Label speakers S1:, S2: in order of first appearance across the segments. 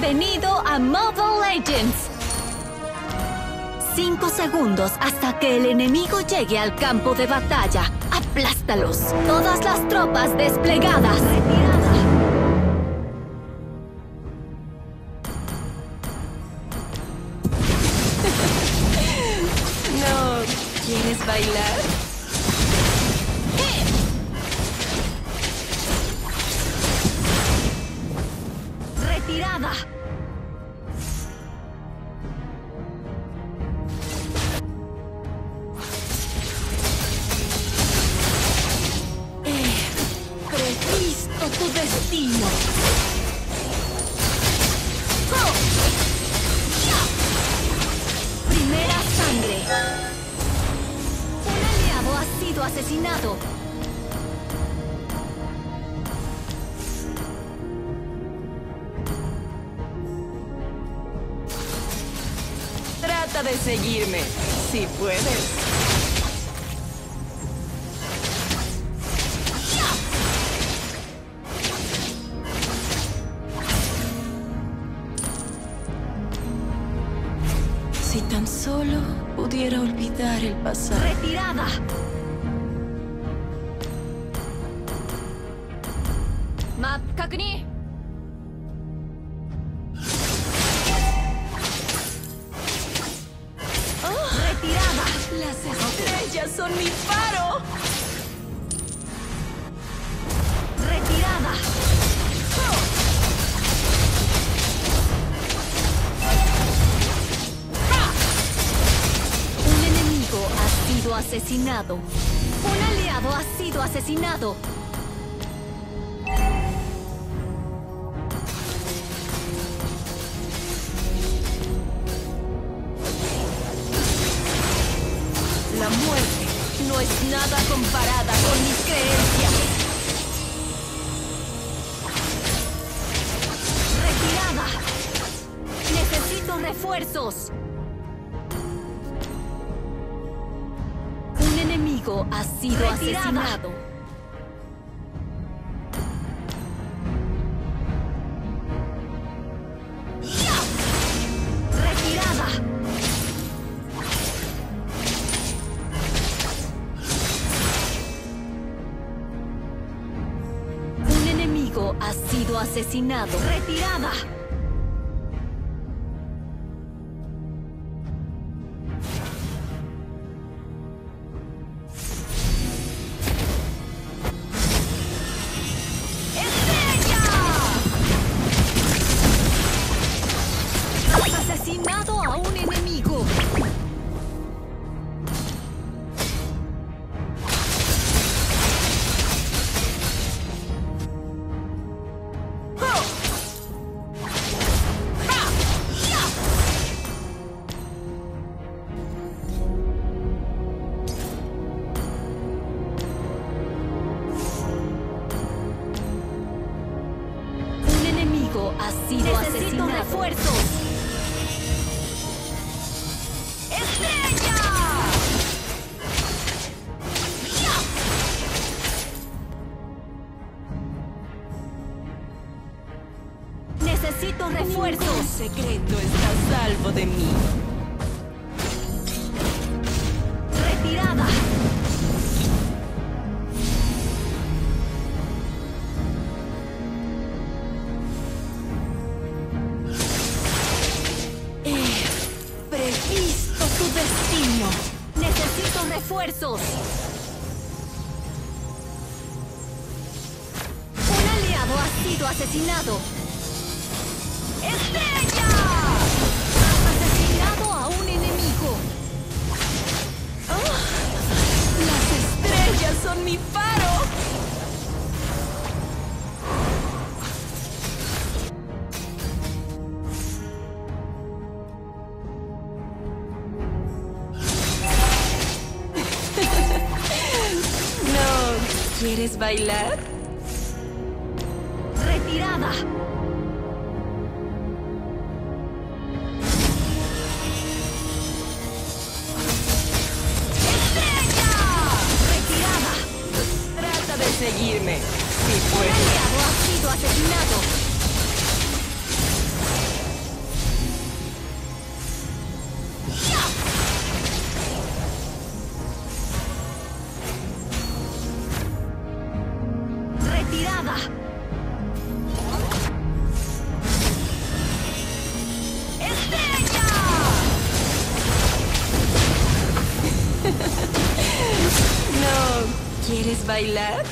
S1: Bienvenido a Mobile Legends. Cinco segundos hasta que el enemigo llegue al campo de batalla. Aplástalos. Todas las tropas desplegadas.
S2: No, ¿quieres bailar?
S1: He previsto tu destino. Primera sangre. Un aliado ha sido asesinado.
S2: De seguirme, si puedes. Si tan solo pudiera olvidar el pasado.
S1: Retirada. Un aliado ha sido asesinado.
S2: La muerte no es nada comparada con mis creencias.
S1: Retirada. Necesito refuerzos. Enemigo ha sido asesinado. ¡Ya! Retirada. Un enemigo ha sido asesinado. Retirada.
S2: Refuerzos.
S1: ¡Estrella! Necesito refuerzos.
S2: Ningún secreto está a salvo de mí.
S1: Refuerzos. Un aliado ha sido asesinado. ¡Estrella! Has asesinado a un enemigo.
S2: Las estrellas son mi faro. ¿Quieres bailar?
S1: Retirada. ¡Estrella! Retirada.
S2: Trata de seguirme. Si puedes.
S1: aliado ha sido asesinado.
S2: ¿Quieres bailar?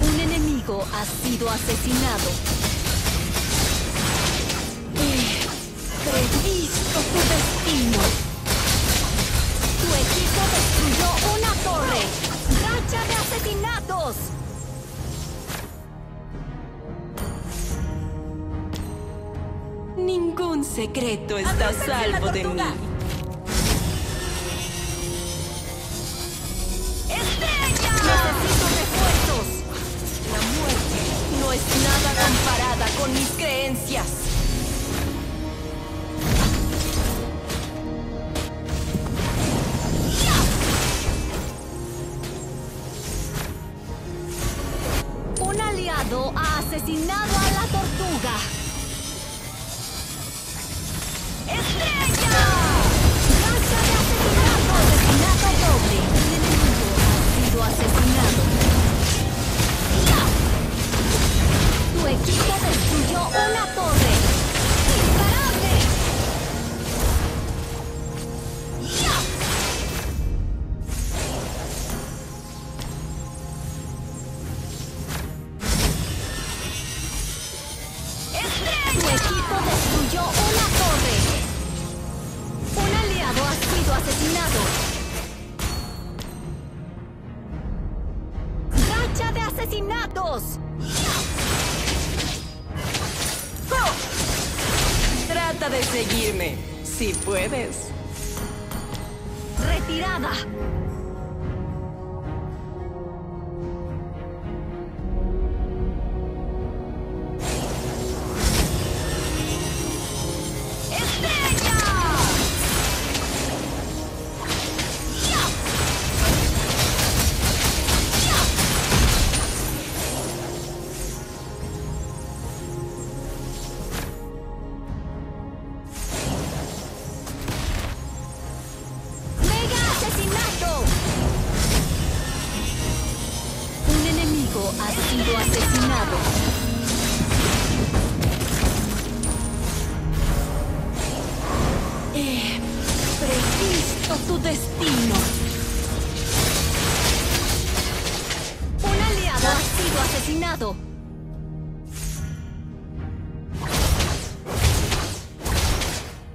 S1: Un enemigo ha sido asesinado. He previsto tu destino. Tu equipo destruyó una torre. ¡Racha de asesinatos!
S2: Ningún secreto está a salvo de mí. Nada comparada con mis creencias.
S1: Un aliado ha asesinado a la tortuga. ¡Estrella!
S2: Si puedes.
S1: ¡Retirada! Sido asesinado.
S2: He previsto tu destino.
S1: Un aliado ha sido asesinado.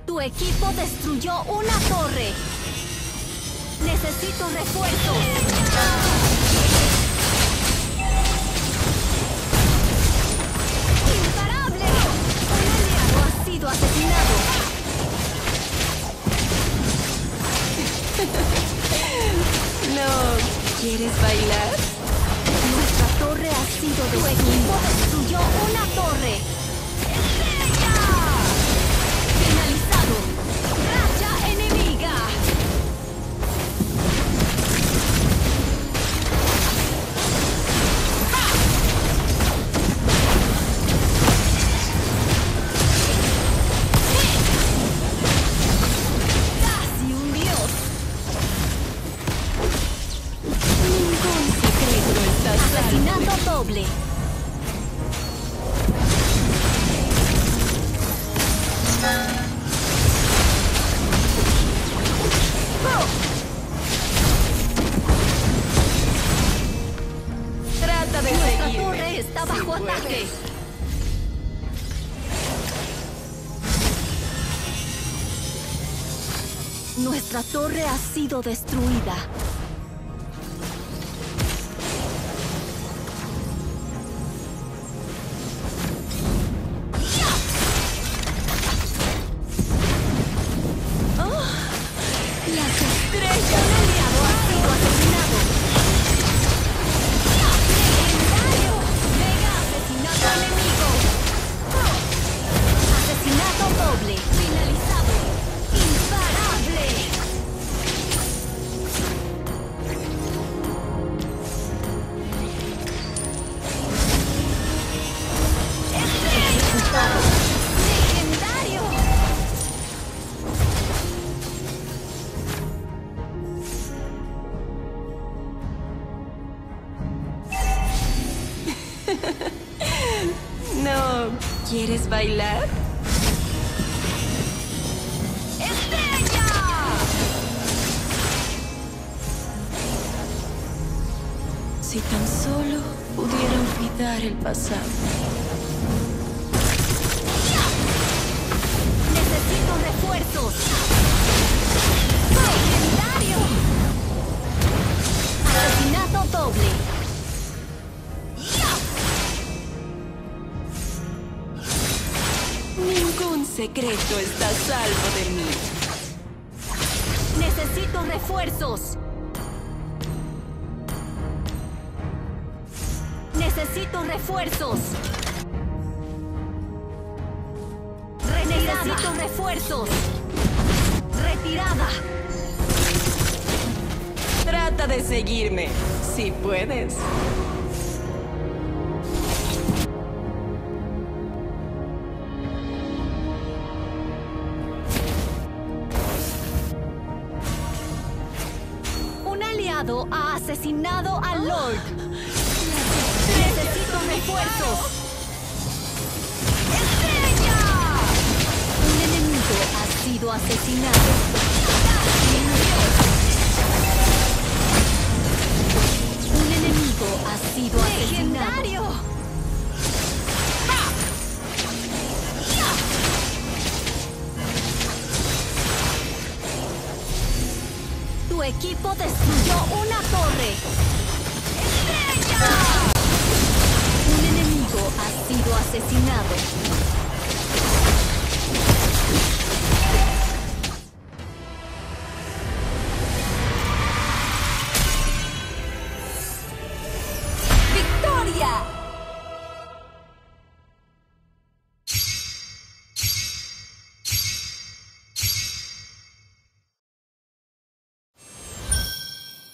S1: Tu equipo destruyó una torre. Necesito refuerzos. Sido asesinado.
S2: No, ¿quieres bailar?
S1: Nuestra torre ha sido destruida. Destruyó una torre.
S2: Está
S1: bajo
S2: si
S1: ataque. Nuestra torre ha sido destruida.
S2: Bailar? ¡Estrella! Si tan solo pudiera olvidar el pasado.
S1: Necesito refuerzos.
S2: ¡Legendario!
S1: Asesinato doble.
S2: Secreto está salvo de mí.
S1: Necesito refuerzos. Necesito refuerzos. Necesito refuerzos. Retirada.
S2: Trata de seguirme, si puedes.
S1: Asesinado al Lord. Necesito refuerzos.
S2: ¡Estrella!
S1: Un enemigo ha sido asesinado. Asesinado.